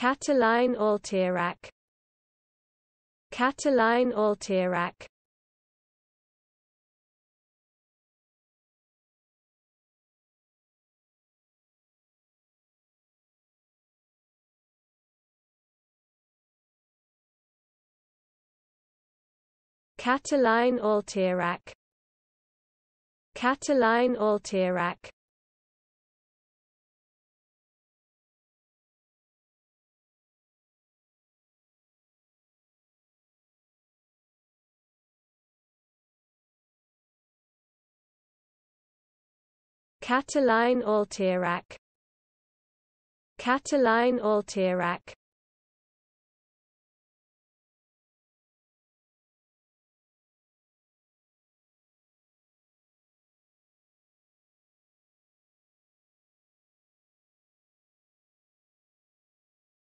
Cataline Altirac Cataline Altirac Cataline Altierac Cataline Altierac Cataline Altirac Cataline Altierac